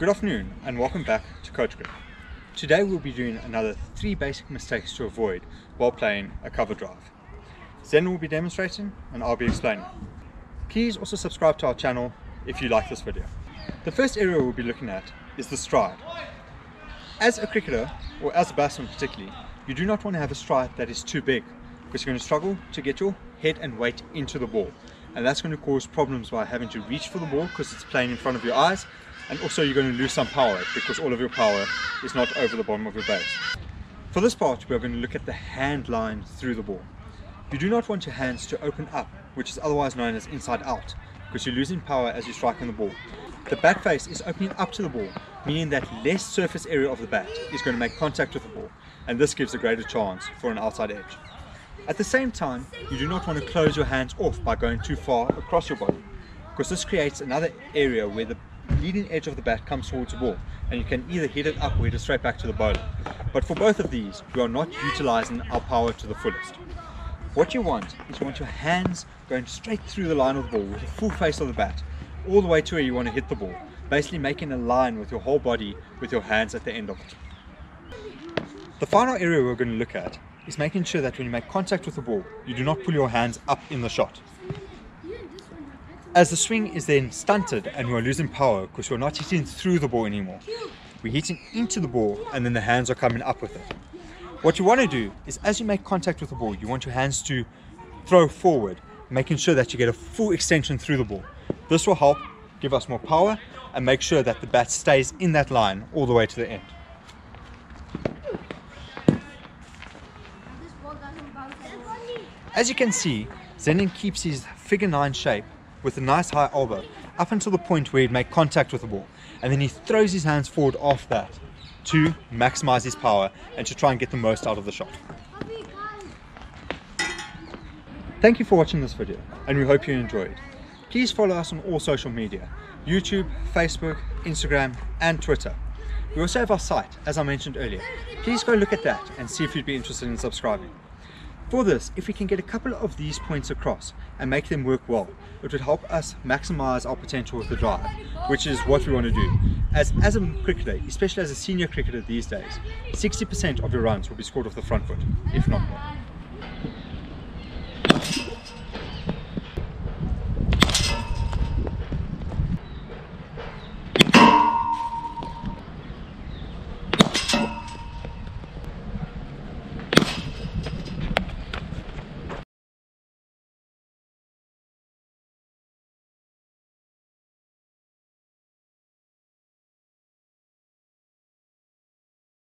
Good afternoon and welcome back to CoachCric. Today we'll be doing another three basic mistakes to avoid while playing a cover drive. Zen will be demonstrating and I'll be explaining. Please also subscribe to our channel if you like this video. The first area we'll be looking at is the stride. As a cricketer, or as a batsman particularly, you do not want to have a stride that is too big because you're going to struggle to get your head and weight into the ball and that's going to cause problems by having to reach for the ball because it's playing in front of your eyes and also you're going to lose some power because all of your power is not over the bottom of your base. For this part we're going to look at the hand line through the ball. You do not want your hands to open up which is otherwise known as inside out because you're losing power as you're striking the ball. The bat face is opening up to the ball meaning that less surface area of the bat is going to make contact with the ball and this gives a greater chance for an outside edge. At the same time, you do not want to close your hands off by going too far across your body because this creates another area where the leading edge of the bat comes towards the ball and you can either hit it up or hit it straight back to the bowler. But for both of these, we are not utilizing our power to the fullest. What you want is you want your hands going straight through the line of the ball with the full face of the bat, all the way to where you want to hit the ball, basically making a line with your whole body with your hands at the end of it. The final area we're going to look at is making sure that when you make contact with the ball, you do not pull your hands up in the shot. As the swing is then stunted and we're losing power because we're not hitting through the ball anymore, we're hitting into the ball and then the hands are coming up with it. What you want to do is as you make contact with the ball, you want your hands to throw forward, making sure that you get a full extension through the ball. This will help give us more power and make sure that the bat stays in that line all the way to the end. As you can see, Zenon keeps his figure 9 shape with a nice high elbow up until the point where he'd make contact with the ball and then he throws his hands forward off that to maximize his power and to try and get the most out of the shot. Thank you for watching this video and we hope you enjoyed. Please follow us on all social media, YouTube, Facebook, Instagram and Twitter. We also have our site, as I mentioned earlier. Please go look at that and see if you'd be interested in subscribing. For this, if we can get a couple of these points across and make them work well, it would help us maximize our potential with the drive, which is what we want to do. As, as a cricketer, especially as a senior cricketer these days, 60% of your runs will be scored off the front foot, if not more.